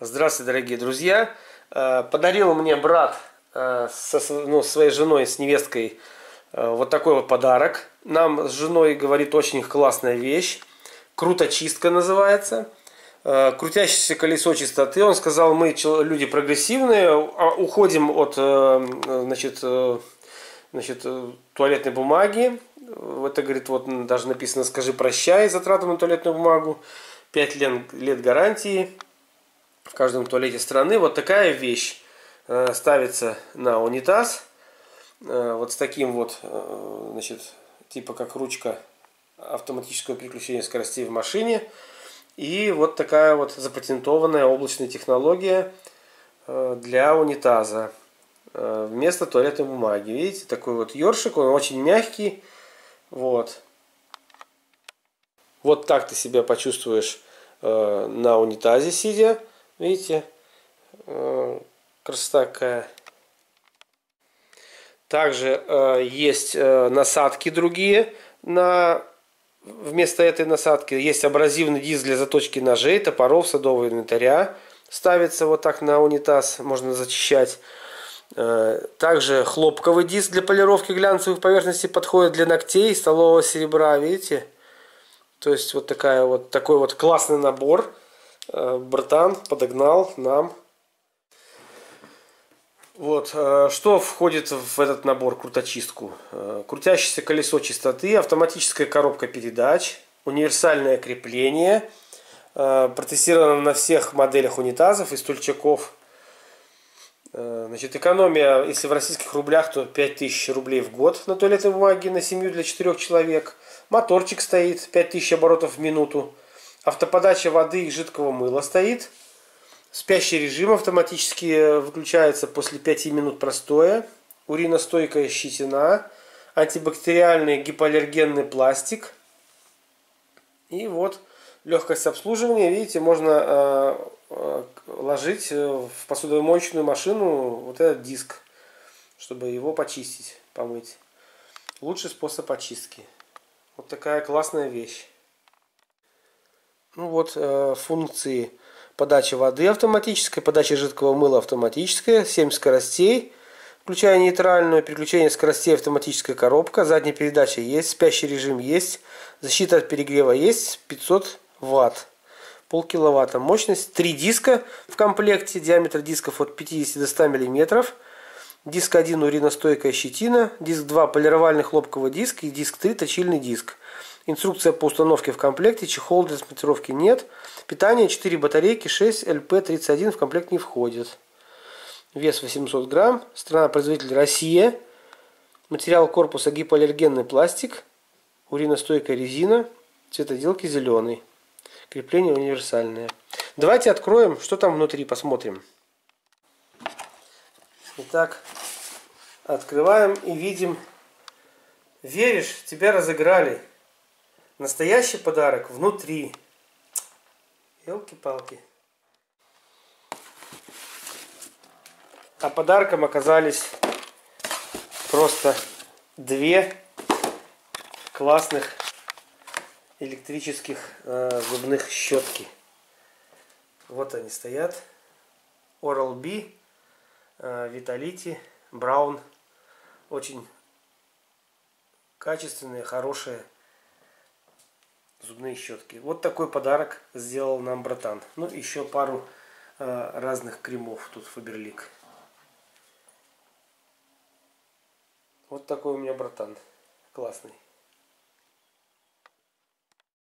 Здравствуйте, дорогие друзья. Э, подарил мне брат э, со ну, своей женой, с невесткой э, вот такой вот подарок. Нам с женой говорит очень классная вещь. Круточистка называется. Крутящееся колесо чистоты. Он сказал, мы люди прогрессивные, а, уходим от значит, значит, туалетной бумаги. Это, говорит, вот даже написано, скажи прощай затратам на туалетную бумагу. 5 лет, лет гарантии в каждом туалете страны. Вот такая вещь э, ставится на унитаз. Э, вот с таким вот, э, значит, типа как ручка автоматического переключения скоростей в машине. И вот такая вот запатентованная облачная технология для унитаза вместо туалетной бумаги. Видите, такой вот ёршик, он очень мягкий. Вот. Вот так ты себя почувствуешь на унитазе сидя. Видите, э, красота какая. Также э, есть э, насадки другие на вместо этой насадки. Есть абразивный диск для заточки ножей, топоров, садового инвентаря. Ставится вот так на унитаз, можно зачищать. Также хлопковый диск для полировки глянцевых поверхностей подходит для ногтей столового серебра, видите? То есть вот такая вот такой вот классный набор. Э, братан подогнал нам. Вот, э, что входит в этот набор круточистку? Э, крутящееся колесо чистоты, автоматическая коробка передач, универсальное крепление, протестировано на всех моделях унитазов и стульчаков. Значит, экономия, если в российских рублях, то 5000 рублей в год на туалетной бумаге на семью для 4 человек. Моторчик стоит, 5000 оборотов в минуту. Автоподача воды и жидкого мыла стоит. Спящий режим автоматически выключается после 5 минут простоя. Уриностойкая щетина. Антибактериальный гипоаллергенный пластик. И вот легкость обслуживания. Видите, можно э, э, ложить в посудомоечную машину вот этот диск, чтобы его почистить, помыть. Лучший способ очистки. Вот такая классная вещь. Ну вот э, функции подачи воды автоматическая, подача жидкого мыла автоматическая, 7 скоростей, включая нейтральную, переключение скоростей автоматическая коробка, задняя передача есть, спящий режим есть, защита от перегрева есть, 500 ватт, полкиловатта. Мощность, 3 диска в комплекте, диаметр дисков от 50 до 100 миллиметров. Диск 1 уриностойкая щетина, диск 2 полировальный хлопковый диск и диск 3 точильный диск. Инструкция по установке в комплекте, чехол для смонтировки нет. Питание 4 батарейки, 6 LP31 в комплект не входит. Вес 800 грамм. Страна-производитель Россия. Материал корпуса гипоаллергенный пластик. Уриностойкая резина. Цветоделки зеленый. Крепление универсальное. Давайте откроем, что там внутри, посмотрим. Итак, открываем и видим. Веришь, тебя разыграли. Настоящий подарок внутри. Елки-палки. А подарком оказались просто две классных электрических э, зубных щетки. Вот они стоят. Oral-B, э, Vitality, Brown. Очень качественные, хорошие зубные щетки. Вот такой подарок сделал нам братан. Ну, еще пару э, разных кремов тут Фаберлик. Вот такой у меня братан. Классный.